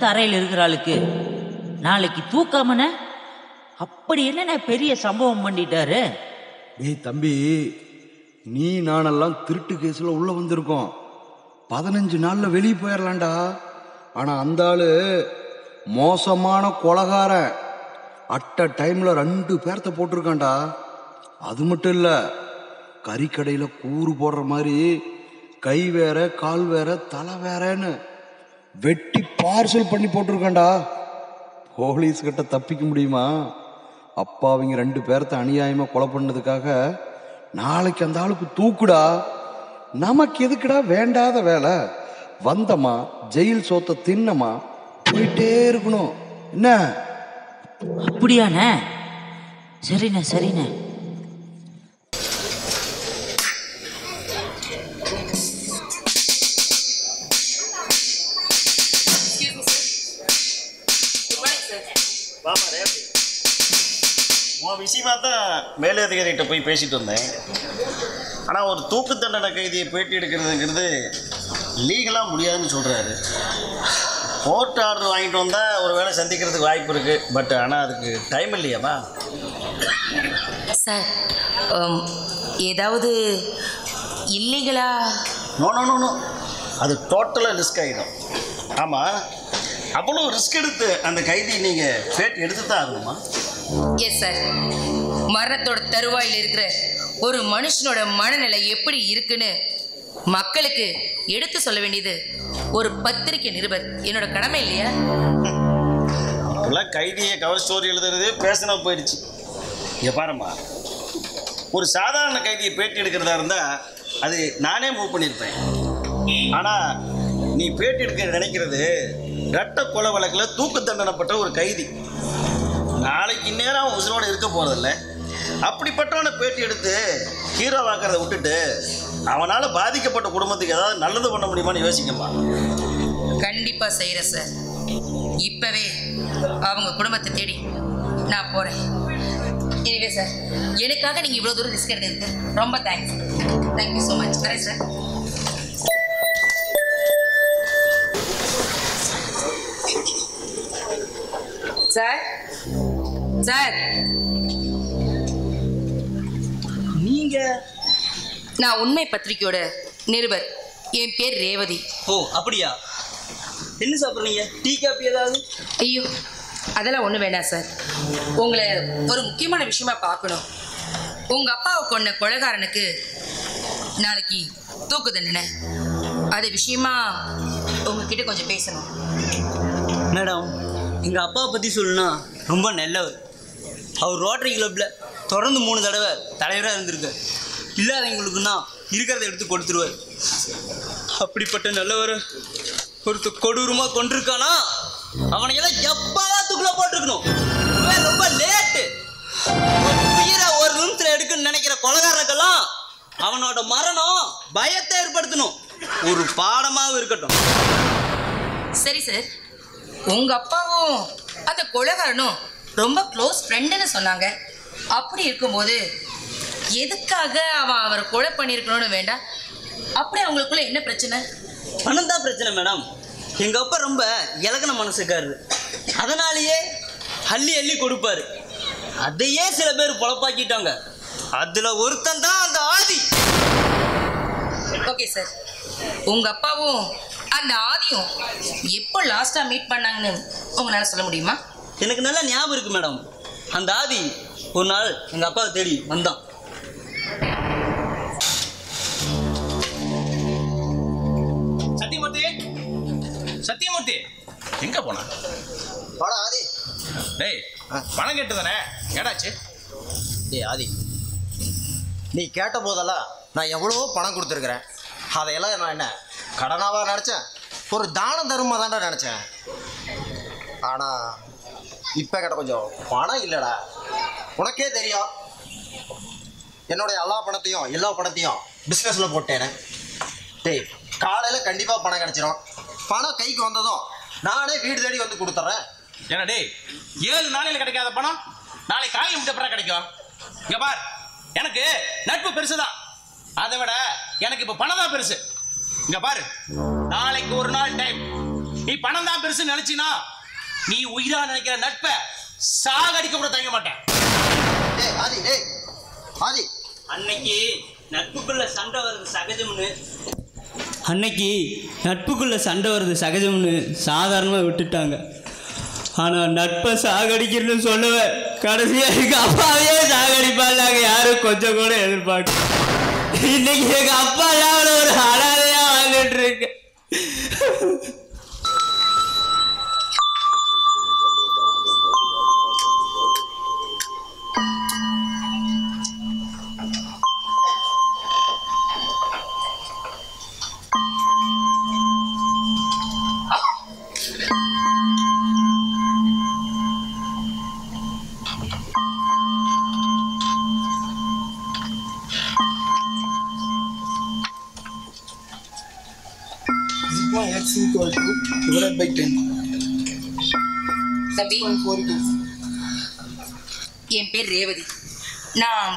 பக்கத்து அறையில் இருக்கிற ஆளுக்கு. நாளைக்கு தூக்காமன அப்படி என்னண்ணே பெரிய சம்பவம் பண்ணிட்டாரு? ஏய் தம்பி நீ நானெல்லாம் திருட்டு கேஸில் உள்ள வந்திருக்கோம். பதினஞ்சு நாளில் வெளியே போயிடலாண்டா ஆனால் அந்த ஆளு மோசமான கொலகாரன். அட்ட டைமில் ரெண்டு பேர்த்த போட்டிருக்கான்டா. அது மட்டும் இல்லை கறிக்கடையில் கூறு போடுற மாதிரி கை வேற கால் வேற தலை வேறன்னு. வெட்டி பார்சல் பண்ணி போட்டிருக்கான்டா. போலீஸ் கிட்ட தப்பிக்க முடியுமா? அப்பா அவங்க ரெண்டு பேர்த்த அநியாயமா கொலை பண்ணதுக்காக நாளைக்கு அந்த ஆளுக்கு தூக்குடா. நமக்கு எதுக்குடா வேண்டாத வேலை? வந்தமா ஜெயில் சோத்த தின்னமா போயிட்டே இருக்கணும். என்ன? அப்படியாண்ணே? சரிண்ணே சரிண்ணே. வாமா உன் விஷயமா தான் மேலதிகாரிகிட்ட போய் பேசிட்டு வந்தேன். ஆனால் ஒரு தூக்கு தண்டனை கைதியை பேட்டி எடுக்கிறதுங்கிறது லீகலாக முடியாதுன்னு சொல்கிறாரு கோர்ட் ஆர்டர் வாங்கிட்டு வந்தால் ஒரு வேளை சந்திக்கிறதுக்கு வாய்ப்பு இருக்குது பட் ஆனால் அதுக்கு டைம் இல்லையாமா? சார் உம், ஏதாவது இல்லீகலா நோ நோ நோ நோ அது டோட்டலாக ரிஸ்க் ஆகிடும் ஆமாம் அவ்வளோ ரிஸ்க் எடுத்து அந்த கைதி நீங்கள் பேட்டி எடுத்து தான் ஆகணுமா? எஸ் சார் மரணத்தோட தருவாயில் இருக்கிற ஒரு மனுஷனோட மனநிலை எப்படி இருக்குன்னு மக்களுக்கு எடுத்து சொல்ல வேண்டியது ஒரு பத்திரிக்கை நிருபர். என்னோட கடமை இல்லையா? இப்போல்லாம் கைதியை கவர் ஸ்டோரி எழுதுறது பேசினா போயிடுச்சு. இங்கே பாரும்மா. ஒரு சாதாரண கைதியை பேட்டி எடுக்கிறதா இருந்தால் அது நானே மூவ் பண்ணியிருப்பேன் ஆனால் நீ பேட்டி எடுக்க நினைக்கிறது ரத்த கொலை வழக்கில் தூக்கு தண்டனைப்பட்ட ஒரு கைதி. நாளைக்கு இந்நேரம் அவன் உசுரோட இருக்க போகிறதில்ல அப்படிப்பட்டவனை பேட்டி எடுத்து ஹீரோ வாக்கிறத விட்டுட்டு அவனால் பாதிக்கப்பட்ட குடும்பத்துக்கு ஏதாவது நல்லது பண்ண முடியுமான்னு யோசிக்கம்மா கண்டிப்பா செய்யறேன் சார் இப்பவே அவங்க குடும்பத்தை தேடி நான் போறேன். எனவே சார் எனக்காக நீங்க இவ்வளவு தூரம் ரிஸ்க் எடுத்ததுக்கு ரொம்ப thanks thank you so much வரேன் சார் சார் சார் நீங்க? நான் உண்மை பத்திரிக்கையோட நிருபர். என் பேர் ரேவதி. ஓ அப்படியா? என்ன சாப்பிட்றீங்க டீ காப்பி ஏதாவது? ஐயோ அதெல்லாம் ஒன்றும் வேண்டாம் சார். உங்களை ஒரு முக்கியமான விஷயமா பார்க்கணும். உங்கள் அப்பாவை கொண்ட கொலைகாரனுக்கு நாளைக்கு தூக்கு தண்டனை. அது விஷயமா உங்ககிட்ட கொஞ்சம் பேசணும். மேடம் எங்கள் அப்பாவை பற்றி சொல்லணும்னா ரொம்ப நல்லவர். அவர் ரோட்டரி கிளப்பில் தொடர்ந்து மூணு தடவை தலைவராக இருந்திருக்கார். இல்லாதவங்களுக்குன்னா இருக்கிறத எடுத்து கொடுத்துருவார். அப்படிப்பட்ட நல்லவர் ஒருத்தர் கொடூரமாக கொண்டிருக்கானா அவனையெல்லாம் எப்பதான் தூக்கில் போட்டிருக்கணும். ரொம்ப லேட்டு உயிரை ஒரு நிமிஷத்தில் எடுக்கணும்னு நினைக்கிற கொலகாரனுக்கெல்லாம் அவனோட மரணம் பயத்தை ஏற்படுத்தணும். ஒரு பாடமாகவும் இருக்கட்டும். சரி சார் உங்கள் அப்பாவும் அந்த கொலைகாரனும் ரொம்ப க்ளோஸ் ஃப்ரெண்டுன்னு சொன்னாங்க. அப்படி இருக்கும்போது எதுக்காக அவன் அவரை கொலை பண்ணியிருக்கணும்னு வேண்டாம் அப்படி அவங்களுக்குள்ள என்ன பிரச்சனை? பணம் தான் பிரச்சனை மேடம் எங்க அப்பா ரொம்ப இலகன மனசுக்காரரு. அதனாலேயே அள்ளி அள்ளி கொடுப்பாரு. அதையே சில பேர் பொழப்பாக்கிட்டாங்க. அதுல ஒருத்தன் தான் அந்த ஆதி. ஓகே சார் உங்க அப்பாவும் அந்த ஆதியும் எப்போ லாஸ்டா மீட் பண்ணாங்கன்னு உங்களால சொல்ல முடியுமா? எனக்கு நல்ல ஞாபகம் இருக்கு மேடம் அந்த ஆதி ஒரு நாள் எங்க அப்பாவை தேடி வந்தான். சத்தியமூர்த்தி! சத்தியமூர்த்தி! எங்க போனா? வாடா ஆதி. டேய் பணம் கேட்டு தானே ஏடாச்சு டேய் ஆதி. நீ கேட்ட போதெல்லாம் நான் எவ்வளவோ பணம் கொடுத்துருக்குறேன். அதையெல்லாம் நான் என்ன கடனாவா நினச்சேன். ஒரு தானம் தருமா தான்டா நினச்சேன். ஆனால் இப்போ கிட்ட கொஞ்சம் பணம் இல்லைடா. உனக்கே தெரியும். என்னுடைய எல்லா பணத்தையும் எல்லா பணத்தையும் பிஸ்னஸில் போட்டேனே. டேய் காலையில் கண்டிப்பாக பணம் கிடச்சிரும். பணம் கைக்கு வந்ததும் நானே வீடு தேடி வந்து கொடுத்துட்றேன் ஏன்னா டேய் ஏழு நாளையில் கிடைக்காத பணம் நாளைக்கு காலையில் முடிச்சப்பறம் கிடைக்கும். இங்கே பார் எனக்கு நட்பு பெருசு தான் அதை விட எனக்கு இப்போ பணம் தான் பெருசு. இங்க பாரு. நாளைக்கு ஒரு நாள் டைம் நீ பணம் தான் பெருசு நினைச்சினா நீ உயிரா நினைக்கிற நட்பை சாகடிக்க கூட தயங்க மாட்டேன். டேய் ஆதி டேய் ஆதி. அன்னைக்கு நட்புக்குள்ள சண்டை வருது சகஜம்னு. அன்னைக்கு நட்புக்குள்ள சண்டை வருது சகஜம்னு சாதாரணமாக விட்டுட்டாங்க. ஆனால் நட்பை சாகடிக்கிறதுன்னு சொல்லுவேன் கடைசியாக எங்கள் அப்பாவையே சாகடிப்பாள் நாங்கள் யாரும் கொஞ்சம் கூட எதிர்பார்க்க இன்னைக்கு எங்கள் அப்பா இல்லாமல் ஒரு அனாதையாக கேட்டிருக்கு. Divided by 10. தம்பி. 42. என் பேர் ரேவதி. நான்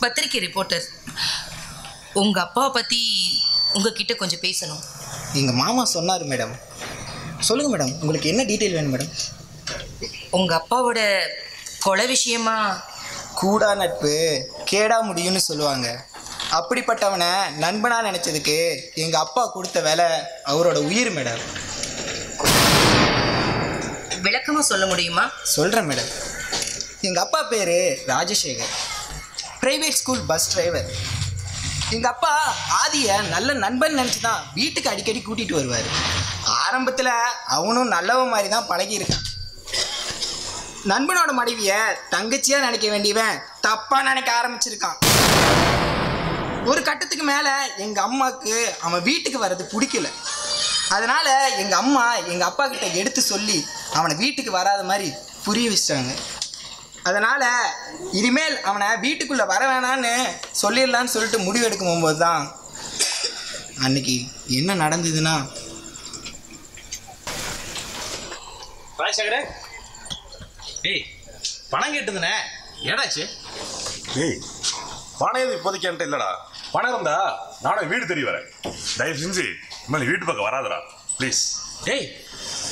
பத்திரிக்கை ரிப்போர்ட்டர் உங்க அப்பாவை பத்தி உங்ககிட்ட கொஞ்சம் பேசணும். எங்கள் மாமா சொன்னார் மேடம். சொல்லுங்கள் மேடம். உங்களுக்கு என்ன டீட்டெயில் வேணும் மேடம்? உங்க அப்பாவோட கொலை விஷயமா? கூடா நட்பு கேடா முடியும்னு சொல்லுவாங்க. அப்படிப்பட்டவனை நண்பனாக நினச்சதுக்கு எங்கள் அப்பா கொடுத்த வேலை அவரோட உயிர் மேடம். விளக்கமாக சொல்ல முடியுமா? சொல்கிறேன் மேடம் எங்கள் அப்பா பேர் Rajasekar. Private school bus driver எங்கள் அப்பா ஆதியை நல்ல நண்பன் நினச்சி தான் வீட்டுக்கு அடிக்கடி கூட்டிகிட்டு வருவார். ஆரம்பத்தில் அவனும் நல்லவன் மாதிரி தான் பழகியிருக்கான். நண்பனோட மனைவியை தங்கச்சியாக நினைக்க வேண்டியவன் தப்பாக நினைக்க ஆரம்பிச்சிருக்கான். ஒரு கட்டத்துக்கு மேலே எங்கள் அம்மாவுக்கு அவன் வீட்டுக்கு வர்றது பிடிக்கல. அதனால் எங்கள் அம்மா எங்கள் அப்பா கிட்ட எடுத்து சொல்லி அவனை வீட்டுக்கு வராத மாதிரி புரிய வச்சிட்டாங்க. அதனால் இனிமேல் அவனை வீட்டுக்குள்ளே வர வேணான்னு சொல்லிடலான்னு சொல்லிட்டு முடிவு எடுக்கும் போகும்போது தான் அன்னைக்கு என்ன நடந்ததுன்னா ராஜசேகரே டேய் பணம் கேட்டுதுனே. ஏடாச்சு டேய் பணம் எது இப்போதைக்கு என்கிட்ட இல்லடா. பணம் இருந்தா நானே வீடு தெரிய வரேன். தயவு செஞ்சு இனிமேல் வீட்டு பக்கம் வராதடா. ப்ளீஸ் டேய்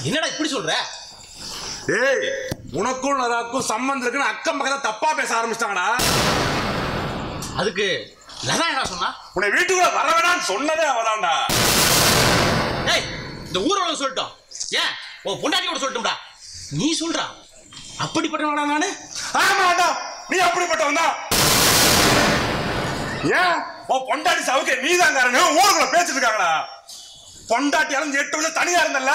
என்னடா இப்படி சொல்ற? டேய் உனக்கும் லதாக்கும் சம்மந்தம் இருக்குன்னு அக்கம் பக்கத்துல தப்பா பேச ஆரம்பிச்சிட்டாங்கடா. அதுக்கு லதா என்ன சொன்னா? உன்னை வீட்டுக்குள்ள வர வேணாம்னு சொன்னதே அவதான்டா. டேய் இந்த ஊரோட சொல்லிட்டோம். ஏன்? உன் பொண்டாட்டி கூட சொல்லட்டும்டா. நீ சொல்றா. அப்படிப்பட்டவனா நானு? ஆமாடா நீ அப்படிப்பட்டவன் தான் ஏன்? உன் பொண்டாட்டி சவுக்க நீதான் காரணம் ஊருக்குள்ள பேசிட்டு இருக்காங்கடா. பொண்டாட்டி அலைஞ்சு எட்டு வருஷம் தனியா இருந்தல்ல?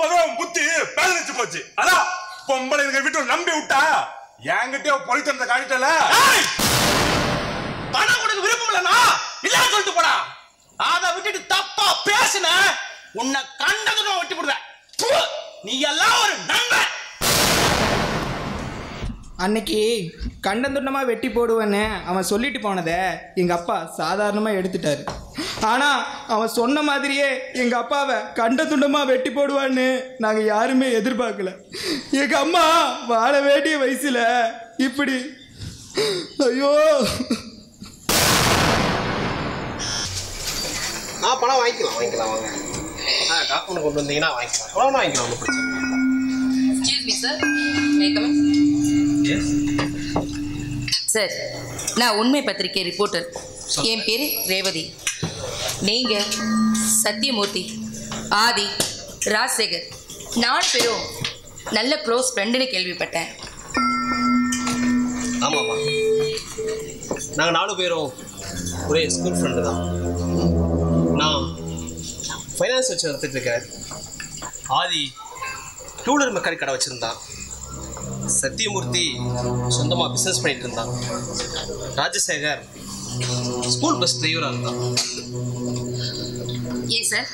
அப்பவே உன் புத்தி பேதலிச்சு போச்சு. அதான் பொம்பளை இருக்க வீட்டு நம்பி விட்டா என்கிட்டயே பொலித்தனத்தை காட்டிட்டல! பணம் கொடுக்க விருப்பம் இல்லனா இல்ல சொல்லிட்டு போடா. அத விட்டுட்டு தப்பா பேசுன உன்னை கண்டது நான் வெட்டி போடுவேன். ப்பு! நீ எல்லாம் ஒரு நண்பன். அன்னைக்கு கண்டந்துண்டமாக வெட்டி போடுவேன்னு அவன் சொல்லிட்டு போனதை எங்கள் அப்பா சாதாரணமாக எடுத்துட்டாரு. ஆனால் அவன் சொன்ன மாதிரியே எங்கள் அப்பாவை கண்டந்துண்டமாக வெட்டி போடுவான்னு நாங்கள் யாருமே எதிர்பார்க்கல. எங்கள் அம்மா வாழ வேண்டிய வயசில் இப்படி ஐயோ. ஆ பணம் வாங்கிக்கலாம். வாங்கிக்கலாம் வாங்க. ஆ டாக்குமெண்ட் கொண்டு வந்தீங்கன்னா வாங்கிக்கலாம். எவ்வளோ வாங்கிக்கலாம் ஒன்றும் பிரச்சனை. எக்ஸ்கியூஸ் மீ சார் சார் நான் உண்மை பத்திரிகை ரிப்போர்ட்டர் என் பேர் ரேவதி. நீங்கள் சத்யமூர்த்தி ஆதி ராஜசேகர் நாலு பேரும் நல்ல க்ளோஸ் ஃப்ரெண்டுன்னு கேள்விப்பட்டேன். ஆமாம்மா. நாங்கள் நாலு பேரும் ஒரே ஸ்கூல் ஃப்ரெண்டு தான். நான் ஃபைனான்ஸ் வச்சு நடத்திட்டு இருக்கேன். ஆதி டூலர் மெக்கானிக் கடை வச்சுருந்தான். சத்தியமூர்த்தி சொந்தமாக பிஸ்னஸ் பண்ணிட்டு இருந்தான். ராஜசேகர் ஸ்கூல் பஸ் டிரைவராக இருந்தான் ஏன் சார்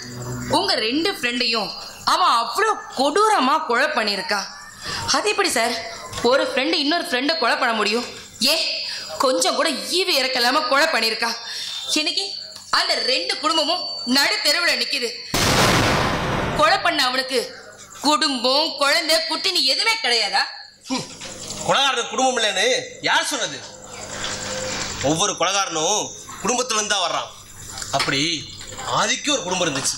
உங்கள் ரெண்டு ஃப்ரெண்டையும் அவன் அவ்வளோ கொடூரமாக கொலை பண்ணியிருக்கான் அது எப்படி சார் ஒரு ஃப்ரெண்டு இன்னொரு ஃப்ரெண்டை கொலை பண்ண முடியும்? ஏன்? கொஞ்சம் கூட ஈவு இறக்கலாம கொலை பண்ணியிருக்கா. இன்னைக்கு அந்த ரெண்டு குடும்பமும் நடு தெருவில் நிற்கிது கொலை பண்ண அவனுக்கு குடும்பம் குழந்தை குட்டின்னு எதுவுமே கிடையாதா? கொலகாரனுக்கு குடும்பம் இல்லைன்னு யார் சொன்னது? ஒவ்வொரு கொலகாரனும் குடும்பத்துலேருந்து தான் வர்றான். அப்படி ஆதிக்கு ஒரு குடும்பம் இருந்துச்சு.